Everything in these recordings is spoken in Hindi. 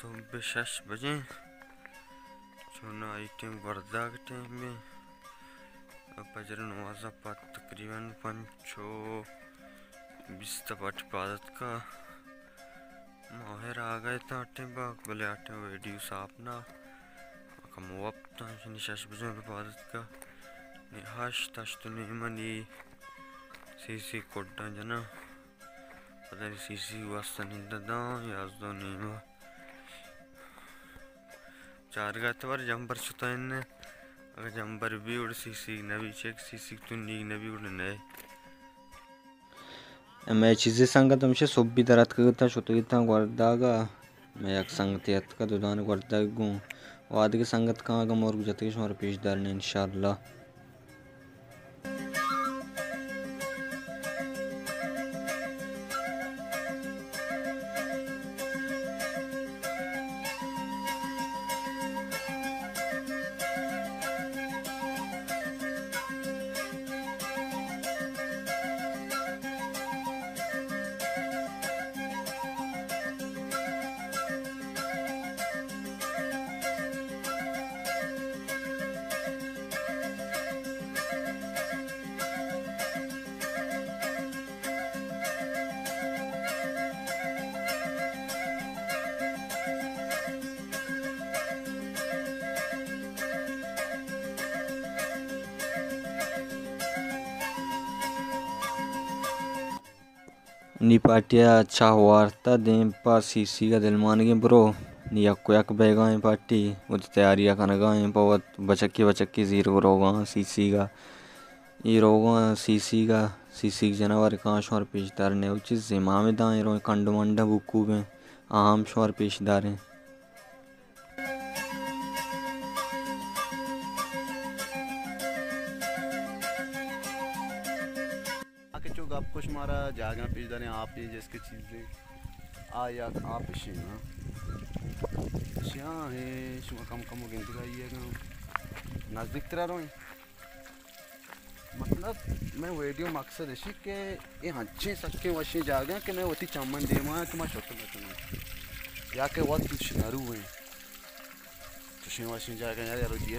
सुबह शश बजे। छोना आई टाइम वर्दा के टाइम में। फजर नवाजा पा तकरीबन पंचो बिस्ता पाठ इबादत का। माहिर आ गए थे आटे बाग। बोले आटे वीडियो साफ़ ना कम वक्त शश बजे इबादत का। निहाश तश तो नहीं मनी। सी सी कोड्डा जना। पता नहीं सी सी वास्ता नहीं ददा याद दो नहीं चार गतवार जंपर इन्ने अगर जंपर भी उड़ सी सी नवी चेक सी सी तू नी नवी उड़ नए मैं चीज़ें संग तुम से सब भी दरत करता शुतु कितना गुर्दागा मैं एक संगत यत का दुदान गुर्दाग वाद के संगत कहाँ का मोर गुजरते के पेशदार पेश दारने इंशाल्लाह। नी पार्टिया अच्छा वार्ता दें पा सीसी का दिल मान गए ब्रो नी यक बह गए पार्टी उद तैयारी करना गए बहुत बचक्की बचक्की ज़ीरो रोगा सीसी का ये रोगा सीसी का सीसी जनावर कहाँ शोर पेशदार ने उचित जिमा में दाए रो कंड मंड बुकू में आम शोर पेशदार हैं मारा, जागना पीछ दाने आप ही जिसकी चीज़ें। आ या आप इशी ना। शिया है शुमा कम कम गिनती ना। नज़दीक तरह रोए। मतलब मैं वीडियो मकसद इसी के, ये हंचे, सके वशी जागे कि मैं वती चमन दे कि मैं छोटे बच्चे या के वत कुछ नरू हुए तो शिवा वशी जागे यार यार जी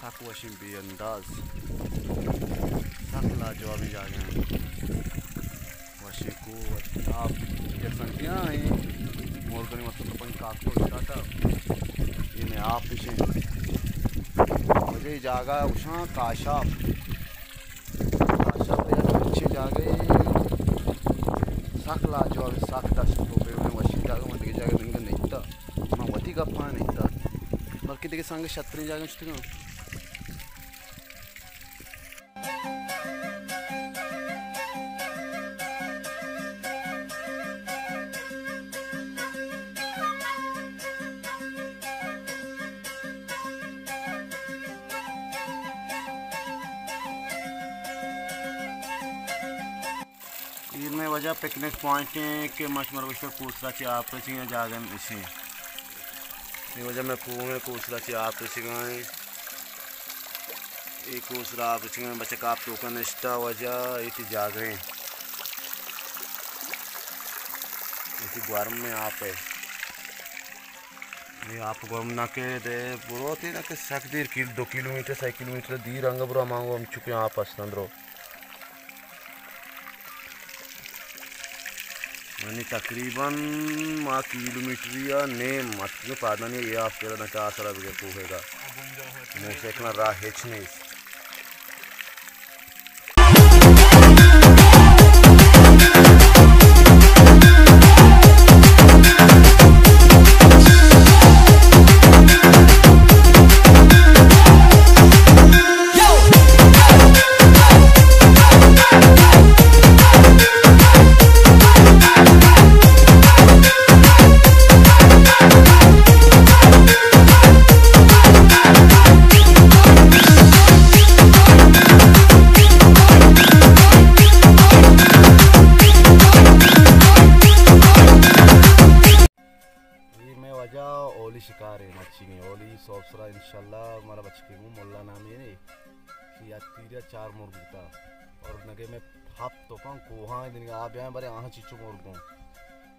ताकू वशी बेअंदाज। सकला जवाब जा गए वशी को आप ये संख्या है। मोरगनी मतलब अपन काको टाटा इन्हें आप पीछे मुझे जागा उषा काशाप काशाप यार पीछे जागे। सकला जवाब सक दस तो पे में वशी जागा के जागा निंगा नहीं था। मैं वती का पा नहीं था। बल्कि देखे संग छतरी जागा छतरी इनमें वजह पिकनिक पॉइंट है कि मशमर वश कूसरा ची आप जागन इसे ये वजह मैं कुएँ कूसरा ची आप गए ये कूसरा आप गए बच्चे का आप टोकन इष्टा वजह ये जागे इसी गर्म में आप है। ये आप गर्म ना के दे ही ना के सक देर किल दो किलोमीटर सै किलोमीटर दी रंग बुरा मांगो, हम चुके आप असनंद्रो यानी तकरीबन माँ किलोमीटर या नेम मत पादन ये आप तेरा ना क्या सरा भी कोहेगा मुँह इतना राह हिच ओली शिकार है मच्छी में ओली सोफसरा इंशाल्लाह हमारा बच्चे को मोल्ला नाम है नहीं कि या तीर चार मुर्ग और नगे में हाफ़ तो पाऊँ कोहा दिन आप यहाँ बड़े आहाँ चीचो मुर्गों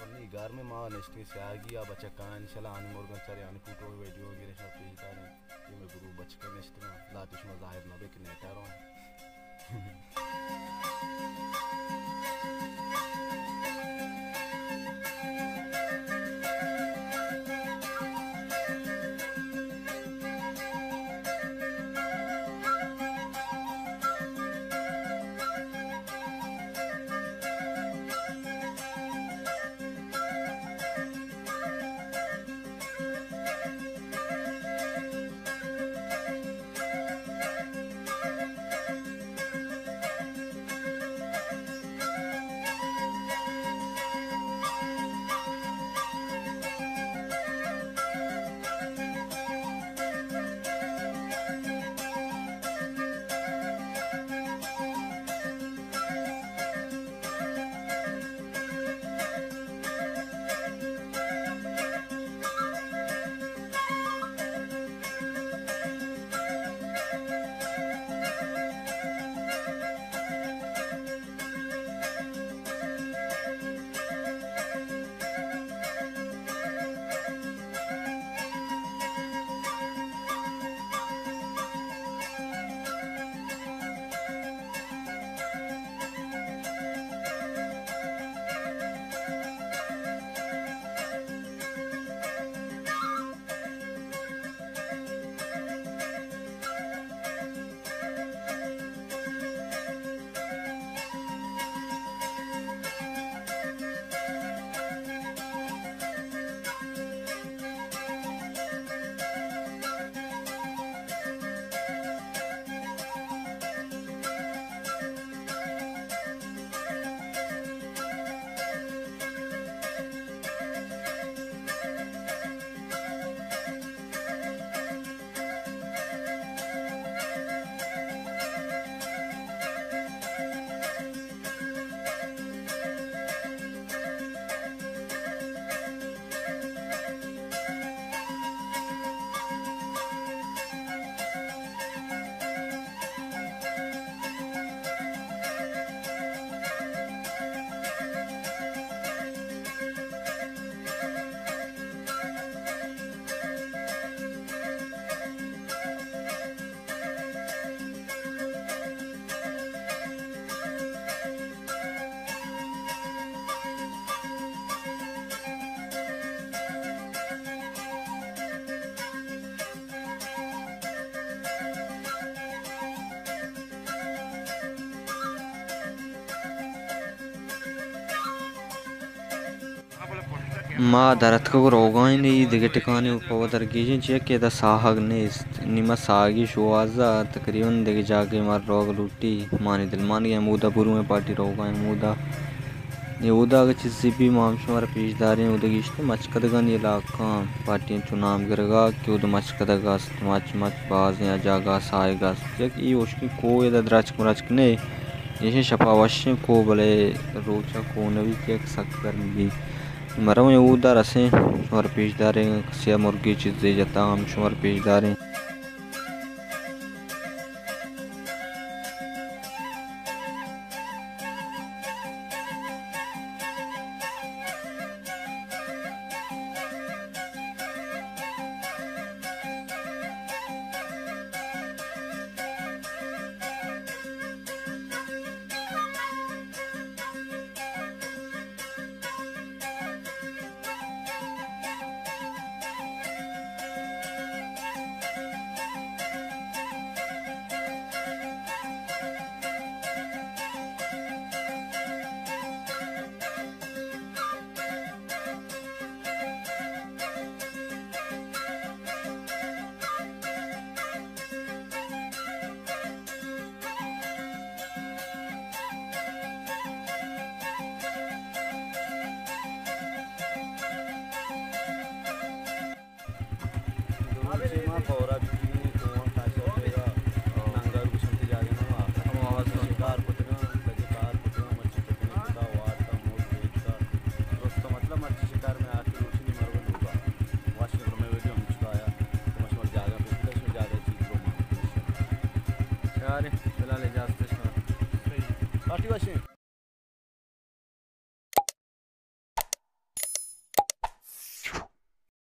Ni garme ma nesti siagi ya bacakan shala ani morgan sari ani puto video gire sha pe tare ye me guru bachkan nesti na la tishma zahir na be kinetaro Ma daratkagu rogaini digitikani upavadar gijin che da sahag nest nima sagi shuwaza तकरीबन देखे जाके मार रोग लूटी मानी दिल मान गया मुदा बुरु में पार्टी रोगा मुदा यहूदा के चिसिपी मामशुमार पेशदारी उदगिश्त मचकदगन इलाका पार्टियाँ चुनाव करगा कि उद मचकदगा मच मच, बाज या जागा साएगा जक ई ओशकी को यदा द्राच मराच ने ये शफावश को बले रोचा को नवी के सक करनी Marão eu dar assim, shumar peşdarın, kısya murgi çizdi jatam, shumar peşdarın. Parti başlayın.